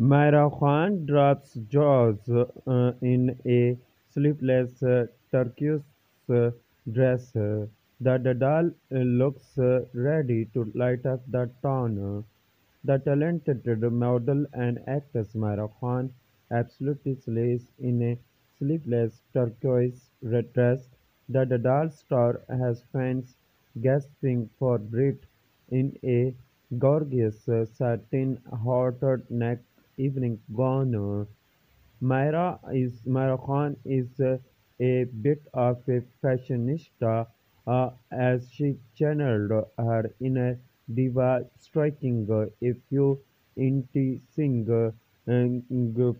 Maira Khan drops jaws uh, in a sleeveless uh, turquoise uh, dress. The doll uh, looks uh, ready to light up the town. The talented model and actress Maira Khan absolutely slays in a sleeveless turquoise red dress. The doll star has fans gasping for breath in a gorgeous uh, satin hot neck evening gown. Maira is Maira Khan is uh, a bit of a fashionista uh, as she channeled her inner diva, striking uh, a few enticing uh,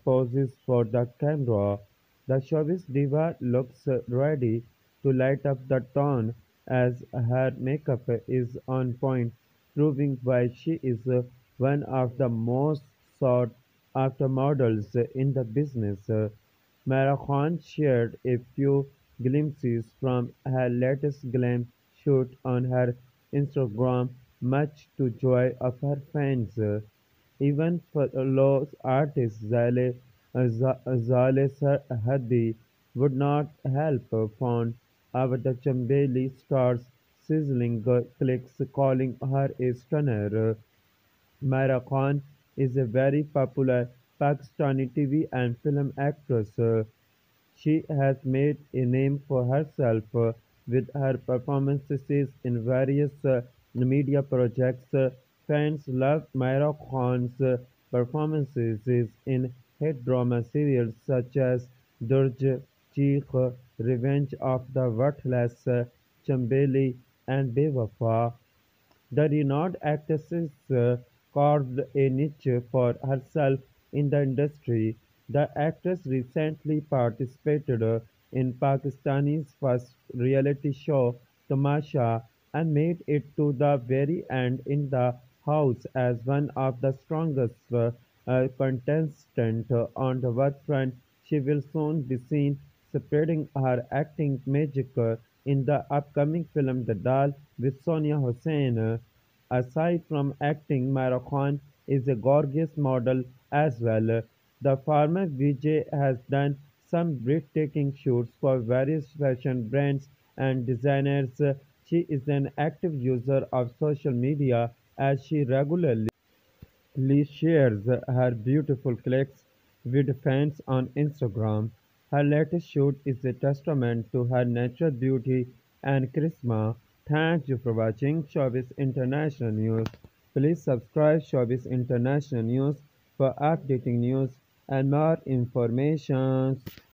poses for the camera. The showbiz diva looks ready to light up the town as her makeup is on point, proving why she is one of the most sought after models in the business. Uh, Maira Khan shared a few glimpses from her latest glam shoot on her Instagram, much to joy of her fans. Uh, Even fellow artist Zhalay Zhalay Sarhadi would not help found out the Chambeli star's sizzling clicks calling her a stunner. Maira Khan is a very popular Pakistani TV and film actress. Uh, She has made a name for herself uh, with her performances in various uh, media projects. Fans love Maira Khan's performances in hit drama serials such as Durj, Cheekh, Revenge of the Worthless, Chambeli, and Bewafa. The renowned actresses carved a niche for herself in the industry. The actress recently participated in Pakistani's first reality show, Tamasha, and made it to the very end in the house as one of the strongest uh, contestants on the work front. She will soon be seen spreading her acting magic in the upcoming film The Dal with Sonya Hussyn. Aside from acting, Khan is a gorgeous model as well. The former VJ has done some breathtaking shoots for various fashion brands and designers. She is an active user of social media as she regularly shares her beautiful clips with fans on Instagram. Her latest shoot is a testament to her natural beauty and charisma. Thank you for watching Showbiz International News. Please subscribe Showbiz International News for updating news and more information.